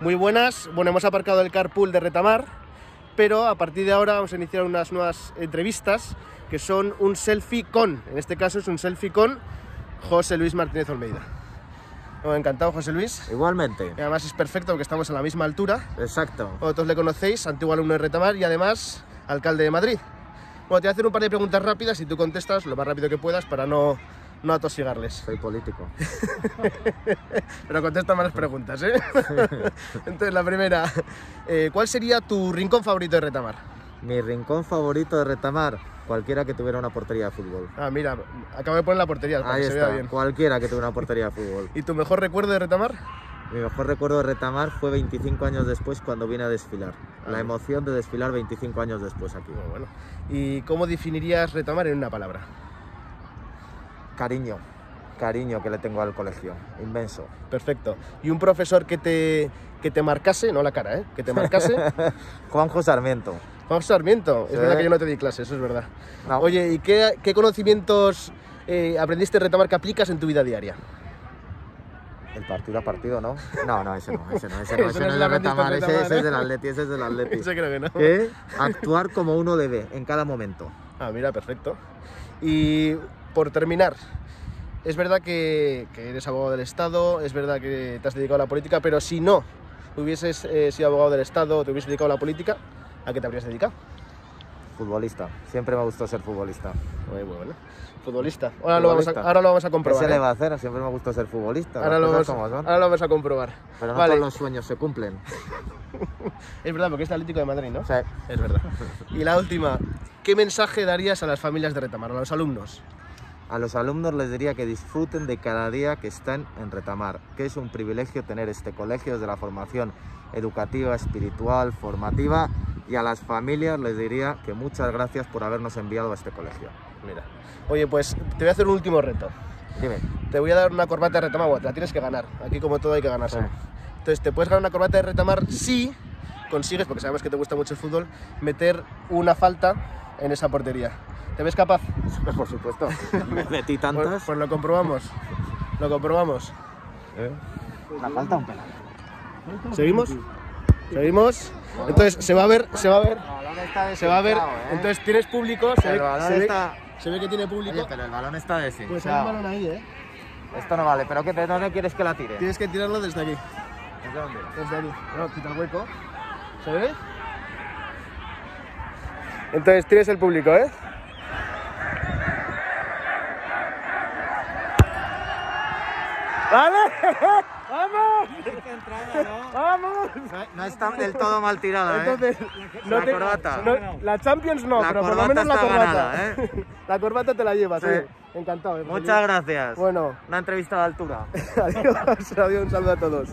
Muy buenas. Bueno, hemos aparcado el carpool de Retamar, pero a partir de ahora vamos a iniciar unas nuevas entrevistas que son un selfie con, en este caso es un selfie con José Luis Martínez Olmeida. Bueno, encantado, José Luis. Igualmente. Y además es perfecto porque estamos a la misma altura. Exacto. Vosotros le conocéis, antiguo alumno de Retamar y además alcalde de Madrid. Bueno, te voy a hacer un par de preguntas rápidas y tú contestas lo más rápido que puedas para no, no atosigarles. Soy político. Pero contesta más las preguntas, ¿eh? Entonces, la primera, eh, ¿cuál sería tu rincón favorito de Retamar? Mi rincón favorito de retamar, cualquiera que tuviera una portería de fútbol. Ah, mira, acabo de poner la portería para Ahí que se vea está, bien. cualquiera que tuviera una portería de fútbol. ¿Y tu mejor recuerdo de Retamar? Mi mejor recuerdo de retamar fue 25 años después cuando vine a desfilar. Ah. La emoción de desfilar 25 años después aquí. Bueno. ¿Y cómo definirías Retamar en una palabra? Cariño, cariño que le tengo al colegio, inmenso. Perfecto. ¿Y un profesor que te, que te marcase, no la cara, ¿eh? Que te marcase? Juanjo Sarmiento. Juan Sarmiento. Es Sí. verdad que yo no te di clase, eso es verdad. No. Oye, ¿y qué, qué conocimientos eh, aprendiste de Retamar que aplicas en tu vida diaria? El partido a partido, ¿no? No, no, ese no, ese no, ese no, ese no no se es de retamar, ese, ese es ¿eh? del Atleti, ese es del Atleti. Eso creo que no. ¿Qué? Actuar como uno debe en cada momento. Ah, mira, perfecto. Y por terminar, es verdad que, que eres abogado del Estado, es verdad que te has dedicado a la política, pero si no hubieses eh, sido abogado del Estado o te hubieses dedicado a la política, ¿a qué te habrías dedicado? Futbolista. Siempre me gustó ser futbolista. Muy bueno. Futbolista. Ahora, Lo, vamos a, Futbolista. ahora lo vamos a ¿Qué comprobar. se le ¿eh? va a hacer? Siempre me gustó ser futbolista. Ahora lo, vamos, como son. ahora lo vamos a comprobar. Pero no Vale. todos los sueños se cumplen. Es verdad, porque es Atlético de Madrid, ¿no? Sea, Es verdad. Y la última, ¿qué mensaje darías a las familias de Retamar, a los alumnos? A los alumnos les diría que disfruten de cada día que están en Retamar, que es un privilegio tener este colegio desde la formación educativa, espiritual, formativa y a las familias les diría que muchas gracias por habernos enviado a este colegio. Mira. Oye, pues te voy a hacer un último reto. Dime, Te voy a dar una corbata de retamar, la tienes que ganar. Aquí como todo hay que ganarse. Sí. Entonces te puedes ganar una corbata de retamar si consigues, porque sabemos que te gusta mucho el fútbol, meter una falta en esa portería. ¿Te ves capaz? por supuesto, me metí Pues, tantas. pues lo comprobamos. Lo comprobamos. Una falta un penal. ¿Seguimos? ¿Seguimos? Entonces se va a ver, se va a ver, se va a ver. Entonces tienes público, se ve, se ve- está- se ve que tiene público. Oye, pero el balón está Pues hay un balón ahí, ¿eh? Esto no vale, pero ¿qué, ¿de dónde quieres que la tire? Tienes que tirarlo desde aquí. ¿Desde dónde? Desde aquí. No, quita el hueco. ¿Se ve? Entonces tienes el público, ¿eh? ¡Vale! ¡Vamos! ¡Vamos! No está del todo mal tirada, ¿eh? Entonces, La corbata. no- la Champions no, La pero por lo corbata menos la corbata. ganada, ¿eh? La corbata te la llevas, Sí. ¿eh? Encantado. ¿eh? Muchas gracias. Bueno, Una entrevista de altura. adiós, adiós, un saludo a todos.